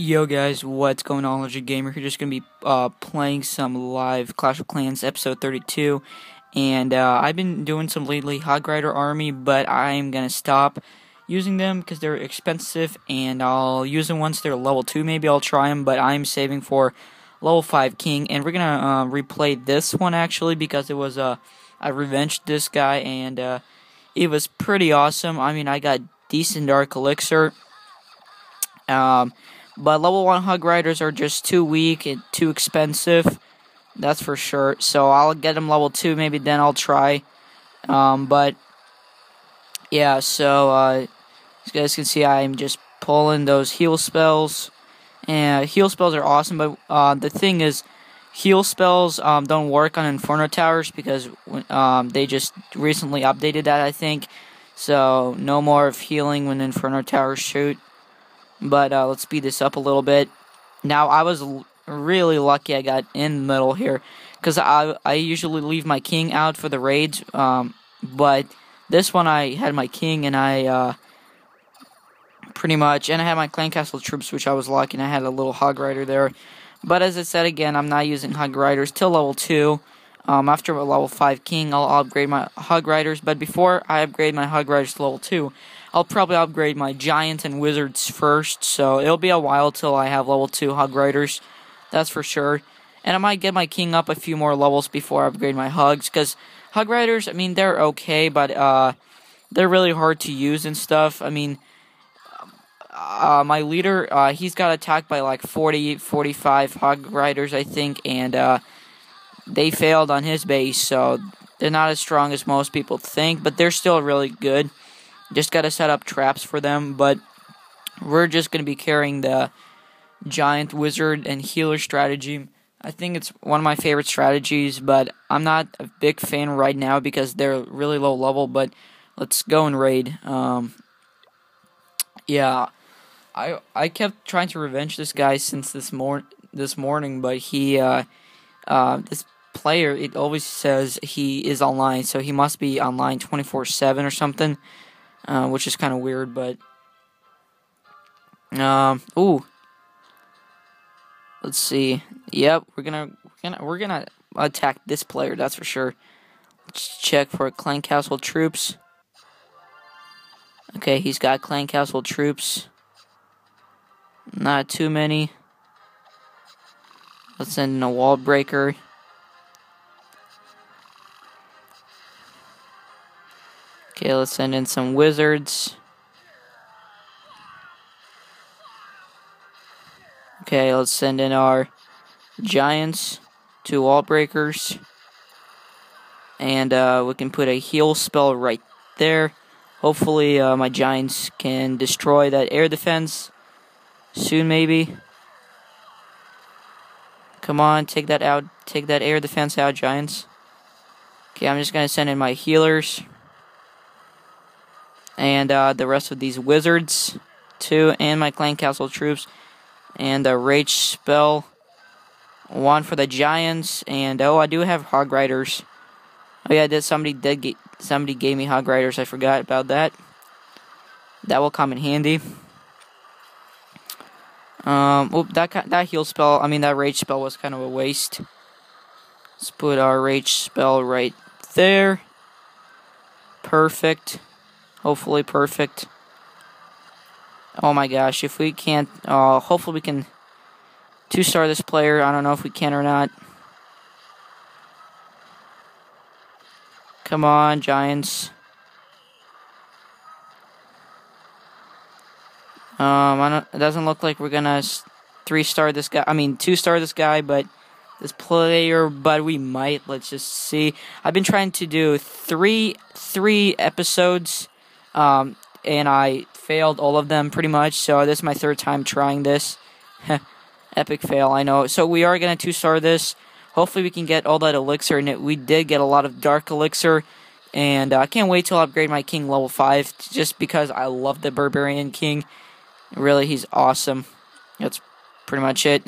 Yo guys, what's going on? Legit Gamer here. Just gonna be uh, playing some live Clash of Clans episode 32, and uh, I've been doing some lately Hog Rider Army, but I'm gonna stop using them because they're expensive, and I'll use them once they're level two. Maybe I'll try them, but I'm saving for level five King, and we're gonna uh, replay this one actually because it was uh, I revenged this guy, and uh, it was pretty awesome. I mean, I got decent Dark Elixir. Um, but level 1 Hog Riders are just too weak and too expensive. That's for sure. So I'll get them level 2, maybe then I'll try. Um, but, yeah, so, uh, as you guys can see, I'm just pulling those heal spells. And heal spells are awesome, but uh, the thing is, heal spells um, don't work on Inferno Towers because um, they just recently updated that, I think. So, no more of healing when Inferno Towers shoot. But uh, let's speed this up a little bit. Now, I was really lucky I got in the middle here. Because I, I usually leave my king out for the raids. Um, but this one I had my king and I... Uh, pretty much. And I had my clan castle troops, which I was lucky, and I had a little hog rider there. But as I said again, I'm not using hog riders till level 2. Um, after a level 5 king, I'll upgrade my Hog riders. But before I upgrade my Hog riders to level 2, I'll probably upgrade my giants and wizards first. So it'll be a while till I have level 2 Hog riders. That's for sure. And I might get my king up a few more levels before I upgrade my hogs. Because Hog riders, I mean, they're okay, but uh, they're really hard to use and stuff. I mean, uh, my leader, uh, he's got attacked by like 40, 45 hog riders, I think, and uh, they failed on his base, so they're not as strong as most people think, but they're still really good. Just got to set up traps for them, but we're just going to be carrying the giant wizard and healer strategy. I think it's one of my favorite strategies, but I'm not a big fan right now because they're really low level. But let's go and raid. Um, yeah, I I kept trying to revenge this guy since this mor- this morning, but he uh, uh, this player it always says he is online, so he must be online twenty four seven or something, uh, which is kind of weird. But um, ooh, let's see. Yep, we're gonna we're gonna we're gonna attack this player. That's for sure. Let's check for clan castle troops. Okay, he's got clan castle troops. Not too many. Let's send in a wall breaker. Okay, let's send in some wizards. Okay, let's send in our giants, two wall breakers. And uh, we can put a heal spell right there. Hopefully, uh, my giants can destroy that air defense soon, maybe. Come on, take that out. Take that air defense out, giants. Okay, I'm just going to send in my healers. And uh, the rest of these wizards, too, and my clan castle troops. And the rage spell. One for the giants. And, oh, I do have hog riders. Oh, yeah, did somebody did get, somebody gave me hog riders. I forgot about that. That will come in handy. Um, well, that that heal spell, I mean that rage spell was kind of a waste. Let's put our rage spell right there. Perfect. Hopefully perfect. Oh my gosh, if we can't, uh, hopefully we can two-star this player. I don't know if we can or not. Come on, Giants. Um. It doesn't look like we're gonna three star this guy. I mean, two star this guy, but this player. But we might. Let's just see. I've been trying to do three three episodes, um, and I failed all of them pretty much. So this is my third time trying this. Epic fail, I know. So we are gonna two star this. Hopefully we can get all that elixir, and it, we did get a lot of dark elixir. And uh, I can't wait till upgrade my king level 5, just because I love the barbarian king. Really, he's awesome. That's pretty much it.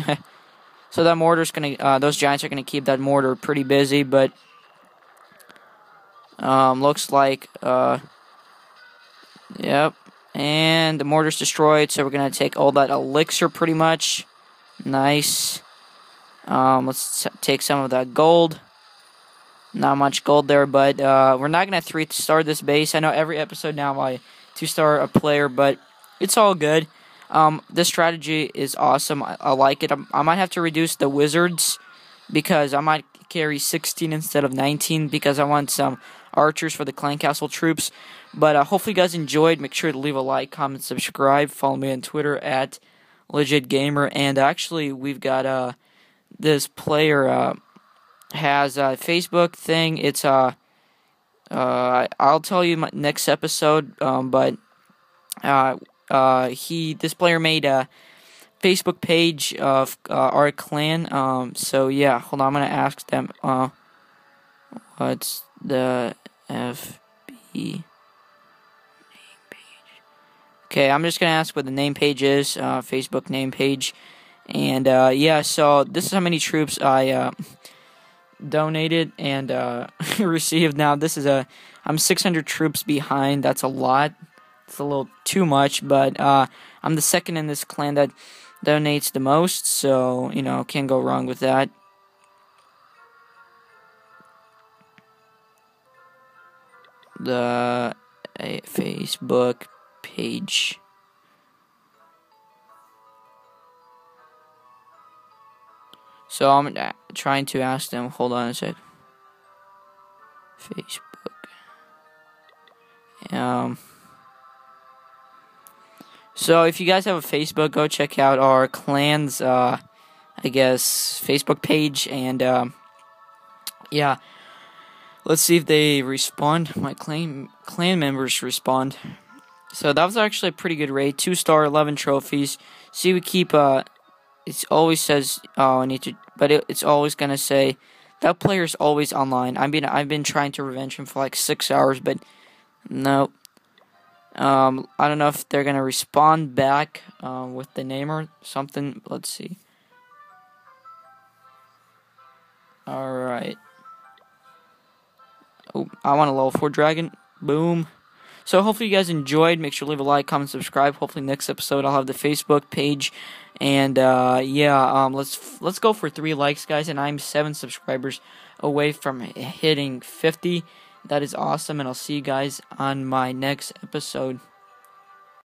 so that mortar's gonna, uh, those giants are gonna keep that mortar pretty busy, but um, looks like, uh, yep, And the mortar's destroyed, so we're going to take all that elixir pretty much. Nice. Um, let's take some of that gold. Not much gold there, but uh, we're not going to three-star this base. I know every episode now I two-star a player, but it's all good. Um, this strategy is awesome. I, I like it. I, I might have to reduce the wizards because I might carry 16 instead of 19 because I want some archers for the clan castle troops. But uh, hopefully, you guys enjoyed. Make sure to leave a like, comment, subscribe. Follow me on Twitter at legit gamer. And actually, we've got uh this player uh has a Facebook thing. It's uh uh I'll tell you my next episode. Um, but uh uh he this player made a Facebook page of uh, our clan. Um, so yeah, hold on. I'm gonna ask them. Uh, what's the FB? page Okay, I'm just gonna ask what the name page is, uh, Facebook name page, and uh, yeah. So this is how many troops I uh, donated and uh, received. Now this is a I'm 600 troops behind. That's a lot. It's a little too much, but uh, I'm the second in this clan that donates the most. So you know, can't go wrong with that. The Facebook page. So I'm trying to ask them. Hold on a sec. Facebook. Um. So if you guys have a Facebook, go check out our clan's, uh, I guess, Facebook page, and um, yeah, let's see if they respond. My clan clan members respond. So that was actually a pretty good raid. Two star, eleven trophies. See, we keep. Uh, it always says, "Oh, I need to," but it, it's always gonna say that player's always online. I've been I've been trying to revenge him for like six hours, but no. Um, I don't know if they're gonna respond back uh, with the name or something. Let's see. All right. Oh, I want a level four dragon. Boom. So hopefully you guys enjoyed. Make sure to leave a like, comment, subscribe. Hopefully next episode I'll have the Facebook page, and uh, yeah, um, let's let's go for three likes, guys. And I'm seven subscribers away from hitting 50. That is awesome, and I'll see you guys on my next episode.